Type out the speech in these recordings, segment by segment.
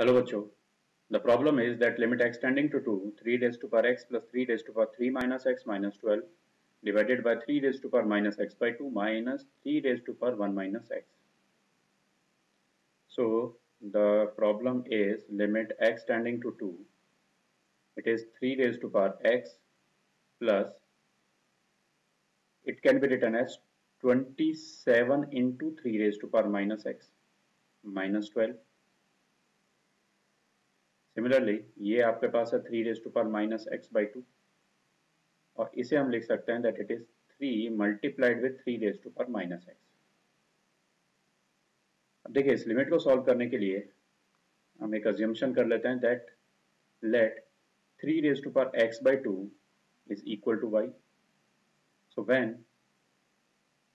Hello बच्चों the problem is that limit x tending to 2 3 raised to power x plus 3 raised to power 3 minus x minus 12 divided by 3 raised to power minus x by 2 minus 3 raised to power 1 minus x. So the problem is limit x tending to 2 it is 3 raised to power x plus it can be written as 27 into 3 raised to power minus x minus 12 similarly ये आपके पास है three raise to power minus x by two और इसे हम लिख सकते हैं that it is three multiplied with three raise to power minus x अब देखिए, इस लिमिट को सॉल्व करने के लिए हम एक अज्यूमशन कर लेते हैं that let three raise to power x by two is equal to y so when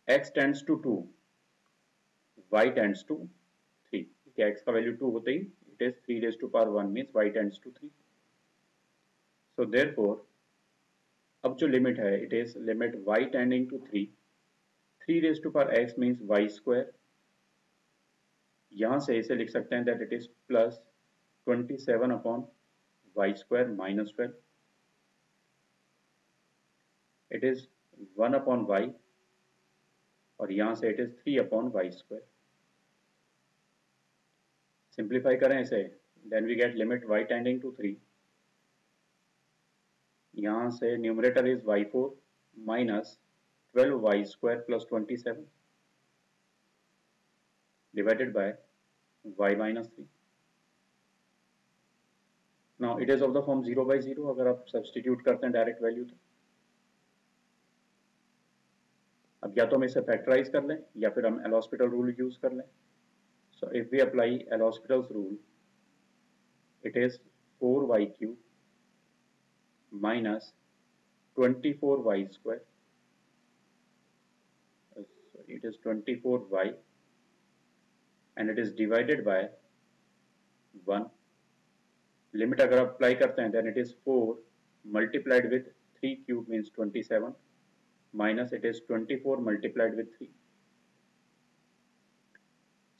x tends to two y tends to three क्या x का वैल्यू टू होते ही it is 3 raised to power 1 means y tends to 3 so, therefore, अब जो limit है it is limit y tending to 3 3 raise to power x means y square यहाँ से इसे लिख सकते हैं that it is plus 27 upon y square minus twelve it is 1 upon y. और यहाँ से it is 3 upon y square simplify करें इसे then we get limit y tending to three यहाँ से numerator is y four minus twelve y square plus twenty seven divided by y minus three now it is of the form zero by zero अगर आप substitute करते हैं direct value तो। अब या तो हम इसे फैक्टराइज कर लें, या फिर हम एल हॉस्पिटल रूल यूज़ कर लें। So if we apply L'Hospital's rule, it is 4y cube minus 24y square. So it is 24y and it is divided by 1. Limit अगर आप apply करते हैं then it is 4 multiplied with 3 cube means 27 minus it is 24 multiplied with 3.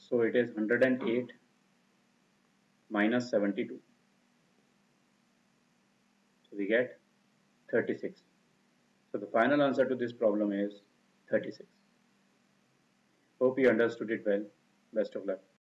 So it is 108 minus 72. So we get 36. So the final answer to this problem is 36. Hope you understood it well. Best of luck.